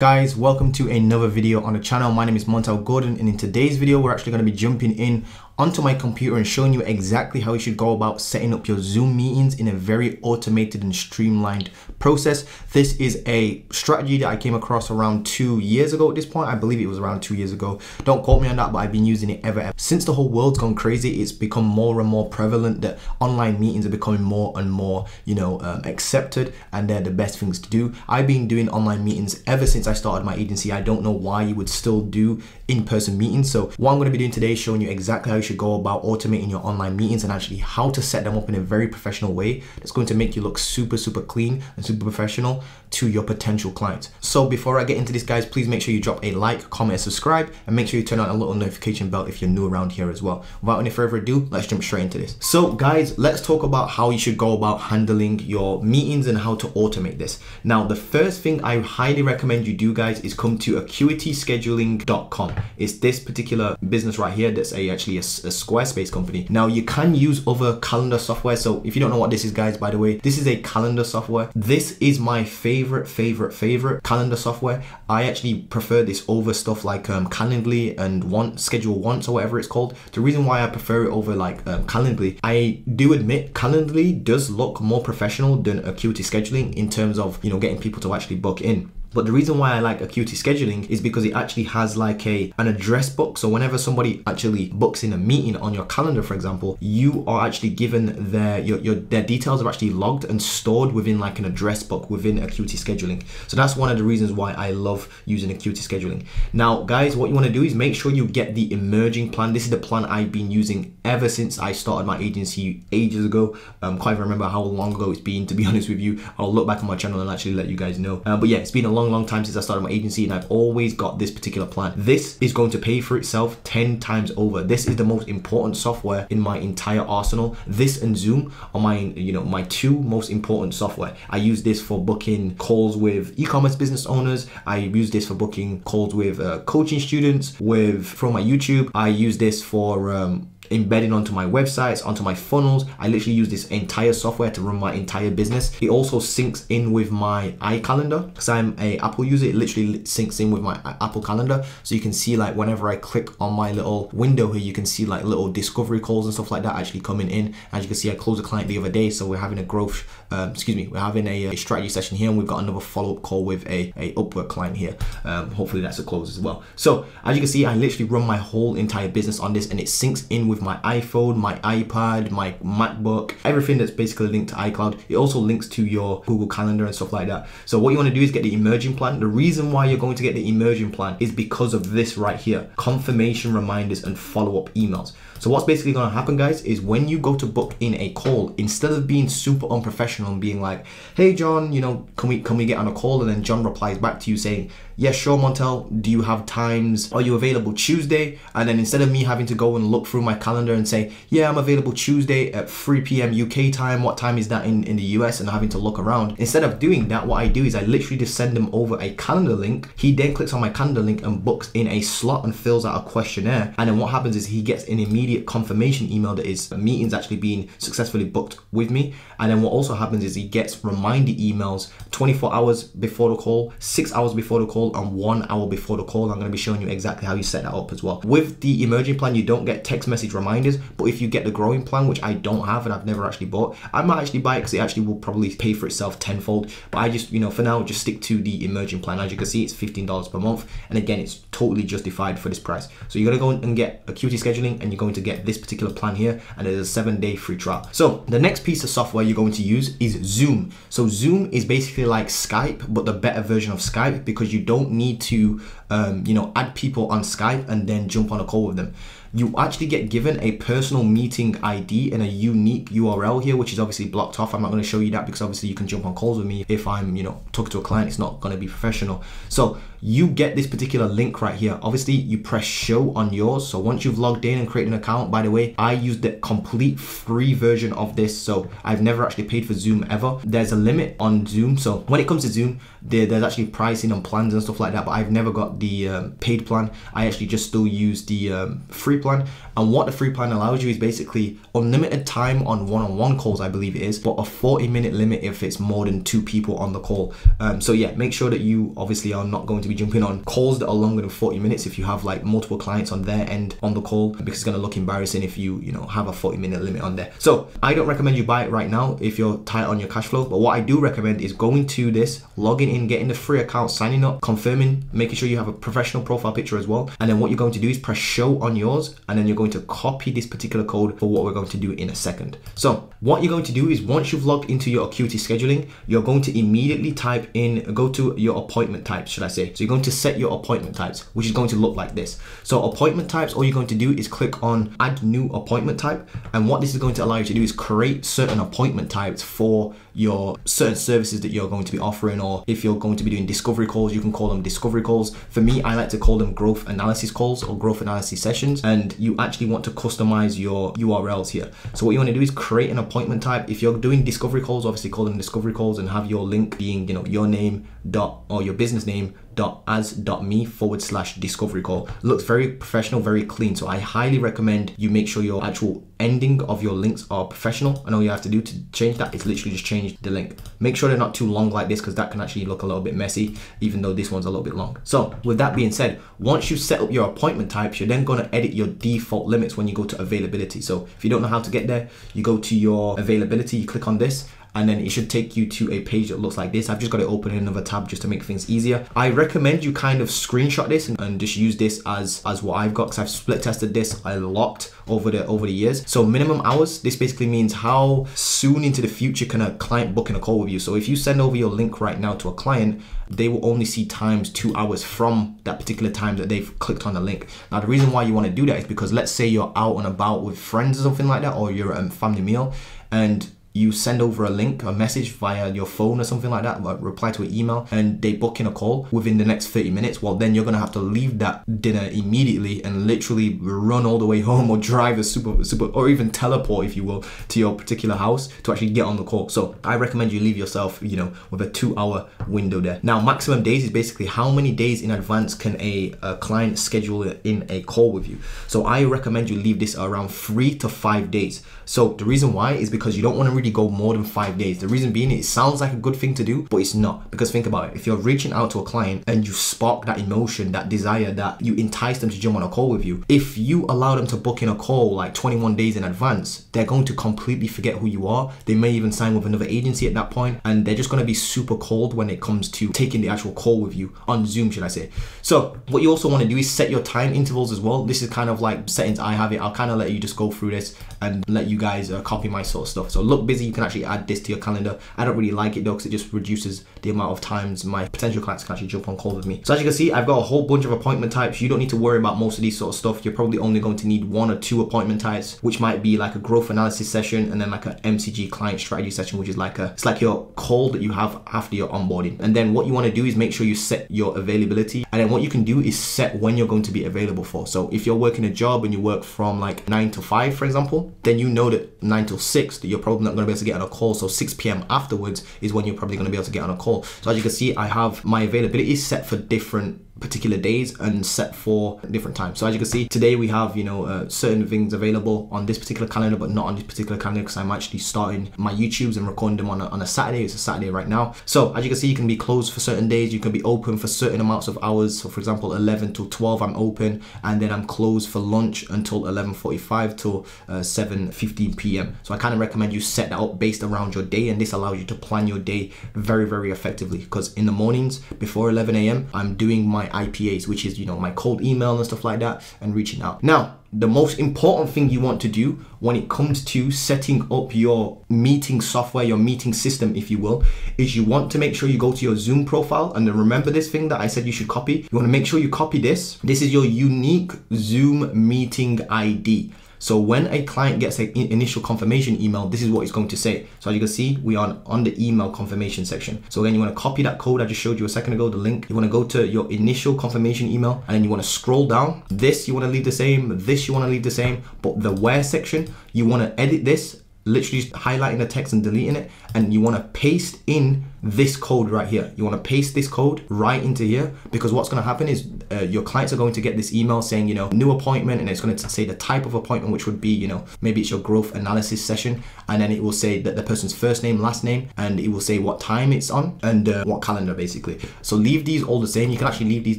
Guys, welcome to another video on the channel. My name is Montell Gordon and in today's video, we're actually going to be jumping in onto my computer and showing you exactly how you should go about setting up your Zoom meetings in a very automated and streamlined process. This is a strategy that I came across around two years ago at this point. I believe it was around two years ago. Don't quote me on that, but I've been using it ever, ever. Since the whole world's gone crazy, it's become more and more prevalent that online meetings are becoming more and more, you know, um, accepted and they're the best things to do. I've been doing online meetings ever since I started my agency. I don't know why you would still do in-person meetings. So what I'm going to be doing today is showing you exactly how you should go about automating your online meetings and actually how to set them up in a very professional way that's going to make you look super, super clean and super professional to your potential clients. So before I get into this guys, please make sure you drop a like, comment, and subscribe and make sure you turn on a little notification bell if you're new around here as well. Without any further ado, let's jump straight into this. So guys, let's talk about how you should go about handling your meetings and how to automate this. Now, the first thing I highly recommend you do guys is come to acuityscheduling.com. It's this particular business right here that's a actually a, a Squarespace company. Now you can use other calendar software. So if you don't know what this is guys, by the way, this is a calendar software. This is my favorite, favorite, favorite calendar software. I actually prefer this over stuff like um, Calendly and one schedule once or whatever it's called. The reason why I prefer it over like um, Calendly, I do admit Calendly does look more professional than Acuity scheduling in terms of, you know, getting people to actually book in. But the reason why I like Acuity scheduling is because it actually has like a an address book. So whenever somebody actually books in a meeting on your calendar, for example, you are actually given their your, your their details are actually logged and stored within like an address book within Acuity scheduling. So that's one of the reasons why I love using Acuity scheduling. Now, guys, what you want to do is make sure you get the emerging plan. This is the plan I've been using ever since I started my agency ages ago. Um, can't even remember how long ago it's been. To be honest with you, I'll look back on my channel and actually let you guys know. Uh, but yeah, it's been a long, long time since I started my agency and I've always got this particular plan. This is going to pay for itself 10 times over. This is the most important software in my entire arsenal. This and Zoom are my, you know, my two most important software. I use this for booking calls with e-commerce business owners. I use this for booking calls with uh, coaching students, with from my YouTube. I use this for um, embedding onto my websites, onto my funnels. I literally use this entire software to run my entire business. It also syncs in with my iCalendar because I'm a Apple user. It literally syncs in with my Apple calendar. So you can see like whenever I click on my little window here, you can see like little discovery calls and stuff like that actually coming in. As you can see, I closed a client the other day. So we're having a growth, um, excuse me, we're having a, a, strategy session here and we've got another follow-up call with a, a Upwork client here. Um, hopefully that's a close as well. So as you can see, I literally run my whole entire business on this and it syncs in with with my iPhone, my iPad, my MacBook, everything that's basically linked to iCloud. It also links to your Google Calendar and stuff like that. So what you want to do is get the emerging plan. The reason why you're going to get the emerging plan is because of this right here, confirmation reminders and follow-up emails. So what's basically going to happen guys is when you go to book in a call, instead of being super unprofessional and being like, hey John, you know, can we can we get on a call? And then John replies back to you saying, yes, sure Montell, do you have times? Are you available Tuesday? And then instead of me having to go and look through my calendar and say, yeah, I'm available Tuesday at 3 p.m. UK time. What time is that in, in the US? And having to look around. Instead of doing that, what I do is I literally just send him over a calendar link. He then clicks on my calendar link and books in a slot and fills out a questionnaire. And then what happens is he gets an immediate confirmation email that his uh, meeting's actually being successfully booked with me. And then what also happens is he gets reminder emails 24 hours before the call, six hours before the call, call and one hour before the call. I'm going to be showing you exactly how you set that up as well. With the emerging plan, you don't get text message reminders, but if you get the growing plan, which I don't have and I've never actually bought, I might actually buy it because it actually will probably pay for itself tenfold. But I just, you know, for now, just stick to the emerging plan. As you can see, it's $15 per month. And again, it's totally justified for this price. So you're going to go and get Acuity scheduling and you're going to get this particular plan here and it is a seven day free trial. So the next piece of software you're going to use is Zoom. So Zoom is basically like Skype, but the better version of Skype because you don't need to, um, you know, add people on Skype and then jump on a call with them you actually get given a personal meeting ID and a unique URL here, which is obviously blocked off. I'm not going to show you that because obviously you can jump on calls with me if I'm, you know, talking to a client. It's not going to be professional. So you get this particular link right here. Obviously, you press show on yours. So once you've logged in and created an account, by the way, I use the complete free version of this. So I've never actually paid for Zoom ever. There's a limit on Zoom. So when it comes to Zoom, there, there's actually pricing and plans and stuff like that. But I've never got the um, paid plan. I actually just still use the um, free free plan. And what the free plan allows you is basically unlimited time on one-on-one calls, I believe it is, but a 40 minute limit if it's more than two people on the call. Um, so yeah, make sure that you obviously are not going to be jumping on calls that are longer than 40 minutes if you have like multiple clients on their end on the call because it's going to look embarrassing if you, you know, have a 40 minute limit on there. So I don't recommend you buy it right now if you're tight on your cash flow. But what I do recommend is going to this, logging in, getting the free account, signing up, confirming, making sure you have a professional profile picture as well. And then what you're going to do is press show on yours and then you're going to copy this particular code for what we're going to do in a second. So what you're going to do is once you've logged into your Acuity scheduling, you're going to immediately type in, go to your appointment types, should I say. So you're going to set your appointment types, which is going to look like this. So appointment types, all you're going to do is click on add new appointment type. And what this is going to allow you to do is create certain appointment types for your certain services that you're going to be offering or if you're going to be doing discovery calls you can call them discovery calls. For me i like to call them growth analysis calls or growth analysis sessions and you actually want to customize your urls here. So what you want to do is create an appointment type. If you're doing discovery calls obviously call them discovery calls and have your link being you know your name dot or your business name dot as dot me forward slash discovery call. Looks very professional very clean. So i highly recommend you make sure your actual ending of your links are professional. And all you have to do to change that is literally just change the link. Make sure they're not too long like this because that can actually look a little bit messy even though this one's a little bit long. So with that being said once you set up your appointment types you're then going to edit your default limits when you go to availability. So if you don't know how to get there you go to your availability you click on this and then it should take you to a page that looks like this. I've just got it open in another tab just to make things easier. I recommend you kind of screenshot this and, and just use this as, as what I've got because I've split tested this a lot over the over the years. So minimum hours, this basically means how soon into the future can a client book in a call with you. So if you send over your link right now to a client, they will only see times two hours from that particular time that they've clicked on the link. Now the reason why you want to do that is because let's say you're out and about with friends or something like that, or you're at a family meal and you send over a link, a message via your phone or something like that, like reply to an email, and they book in a call within the next 30 minutes, well, then you're gonna have to leave that dinner immediately and literally run all the way home or drive a super, super, or even teleport, if you will, to your particular house to actually get on the call. So I recommend you leave yourself, you know, with a two hour window there. Now, maximum days is basically how many days in advance can a, a client schedule in a call with you. So I recommend you leave this around three to five days. So the reason why is because you don't want to go more than five days. The reason being, it sounds like a good thing to do, but it's not. Because think about it, if you're reaching out to a client and you spark that emotion, that desire, that you entice them to jump on a call with you, if you allow them to book in a call like 21 days in advance, they're going to completely forget who you are. They may even sign with another agency at that point, and they're just going to be super cold when it comes to taking the actual call with you on Zoom, should I say. So what you also want to do is set your time intervals as well. This is kind of like settings I have it. I'll kind of let you just go through this and let you guys uh, copy my sort of stuff. So look busy, you can actually add this to your calendar. I don't really like it though because it just reduces the amount of times my potential clients can actually jump on call with me. So as you can see, I've got a whole bunch of appointment types. You don't need to worry about most of these sort of stuff. You're probably only going to need one or two appointment types, which might be like a growth analysis session and then like a MCG client strategy session, which is like a, it's like your call that you have after your onboarding. And then what you want to do is make sure you set your availability. And then what you can do is set when you're going to be available for. So if you're working a job and you work from like nine to five, for example, then you know that nine till six that you're probably not going to be able to get on a call. So 6 p.m. afterwards is when you're probably going to be able to get on a call. So as you can see, I have my availability set for different particular days and set for different times. So as you can see, today we have, you know, uh, certain things available on this particular calendar, but not on this particular calendar because I'm actually starting my YouTubes and recording them on a, on a Saturday. It's a Saturday right now. So as you can see, you can be closed for certain days. You can be open for certain amounts of hours. So for example, 11 to 12, I'm open and then I'm closed for lunch until 11.45 till uh, 7.15 p.m. So I kind of recommend you set that up based around your day and this allows you to plan your day very, very effectively because in the mornings before 11 a.m., I'm doing my IPAs, which is, you know, my cold email and stuff like that, and reaching out. Now, the most important thing you want to do when it comes to setting up your meeting software, your meeting system, if you will, is you want to make sure you go to your Zoom profile and then remember this thing that I said you should copy. You want to make sure you copy this. This is your unique Zoom meeting ID. So when a client gets an initial confirmation email, this is what it's going to say. So as you can see, we are on the email confirmation section. So again, you want to copy that code I just showed you a second ago, the link. You want to go to your initial confirmation email and then you want to scroll down. This you want to leave the same, this you want to leave the same, but the where section, you want to edit this, literally highlighting the text and deleting it, and you want to paste in this code right here. You want to paste this code right into here because what's going to happen is uh, your clients are going to get this email saying, you know, new appointment and it's going to say the type of appointment, which would be, you know, maybe it's your growth analysis session. And then it will say that the person's first name, last name, and it will say what time it's on and uh, what calendar basically. So leave these all the same. You can actually leave these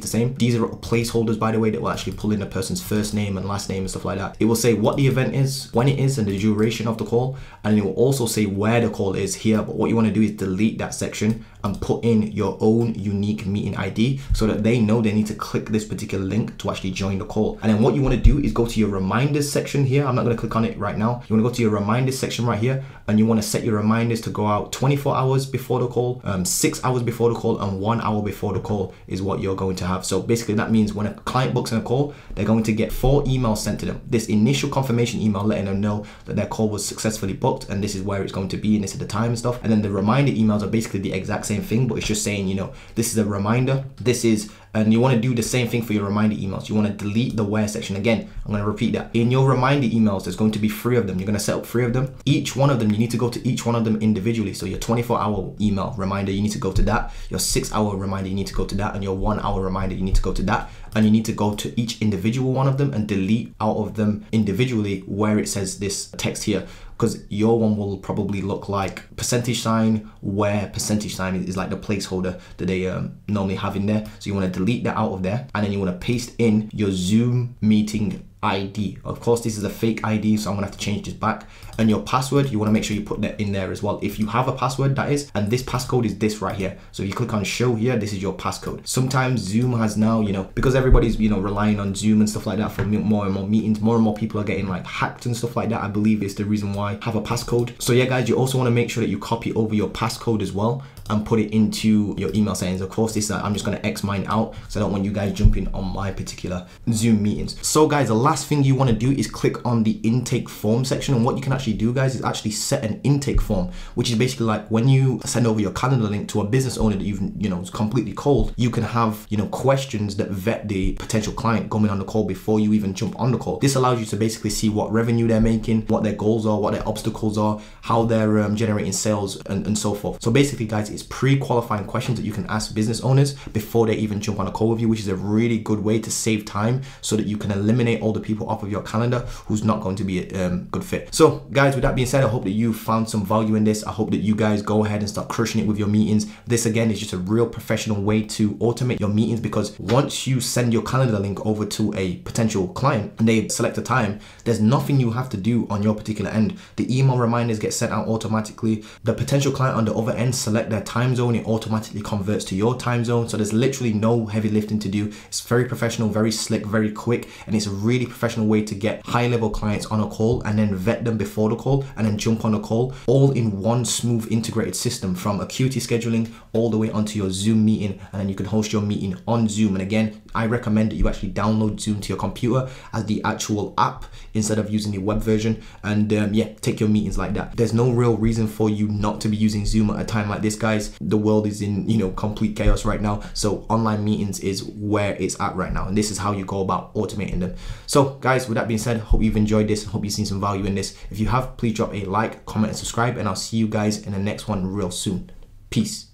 the same. These are placeholders, by the way, that will actually pull in the person's first name and last name and stuff like that. It will say what the event is, when it is, and the duration of the call. And it will also say where the call is here. But what you want to do is delete that section section and put in your own unique meeting ID so that they know they need to click this particular link to actually join the call. And then what you want to do is go to your reminders section here. I'm not going to click on it right now. You want to go to your reminders section right here and you want to set your reminders to go out 24 hours before the call, um, six hours before the call, and one hour before the call is what you're going to have. So basically, that means when a client books in a call, they're going to get four emails sent to them. This initial confirmation email letting them know that their call was successfully booked and this is where it's going to be and this is the time and stuff. And then the reminder emails are basically the exact same thing, but it's just saying, you know, this is a reminder. This is and you want to do the same thing for your reminder emails. You want to delete the where section. Again, I'm going to repeat that. In your reminder emails, there's going to be three of them. You're going to set up three of them. Each one of them, you need to go to each one of them individually. So your 24 hour email reminder, you need to go to that. Your six hour reminder, you need to go to that. And your one hour reminder, you need to go to that. And you need to go to each individual one of them and delete out of them individually where it says this text here because your one will probably look like percentage sign where percentage sign is like the placeholder that they um, normally have in there. So you want to delete that out of there and then you want to paste in your Zoom meeting ID. Of course, this is a fake ID, so I'm gonna have to change this back. And your password, you wanna make sure you put that in there as well. If you have a password, that is, and this passcode is this right here. So you click on show here, this is your passcode. Sometimes Zoom has now, you know, because everybody's, you know, relying on Zoom and stuff like that for more and more meetings, more and more people are getting like hacked and stuff like that. I believe is the reason why have a passcode. So yeah, guys, you also wanna make sure that you copy over your passcode as well and put it into your email settings. Of course, this uh, I'm just gonna X mine out, so I don't want you guys jumping on my particular Zoom meetings. So guys, the last thing you wanna do is click on the intake form section. And what you can actually do, guys, is actually set an intake form, which is basically like when you send over your calendar link to a business owner that you've, you know, is completely cold, you can have, you know, questions that vet the potential client coming on the call before you even jump on the call. This allows you to basically see what revenue they're making, what their goals are, what their obstacles are, how they're um, generating sales and, and so forth. So basically, guys, it's pre-qualifying questions that you can ask business owners before they even jump on a call with you, which is a really good way to save time so that you can eliminate all the people off of your calendar who's not going to be a um, good fit. So guys, with that being said, I hope that you found some value in this. I hope that you guys go ahead and start crushing it with your meetings. This again is just a real professional way to automate your meetings because once you send your calendar link over to a potential client and they select a time, there's nothing you have to do on your particular end. The email reminders get sent out automatically. The potential client on the other end select their time zone, it automatically converts to your time zone. So there's literally no heavy lifting to do. It's very professional, very slick, very quick, and it's a really professional way to get high level clients on a call and then vet them before the call and then jump on a call all in one smooth integrated system from Acuity scheduling all the way onto your Zoom meeting and then you can host your meeting on Zoom. And again, I recommend that you actually download Zoom to your computer as the actual app instead of using the web version and um, yeah, take your meetings like that. There's no real reason for you not to be using Zoom at a time like this, guys. The world is in, you know, complete chaos right now. So online meetings is where it's at right now. And this is how you go about automating them. So guys, with that being said, hope you've enjoyed this. And hope you've seen some value in this. If you have, please drop a like, comment, and subscribe. And I'll see you guys in the next one real soon. Peace.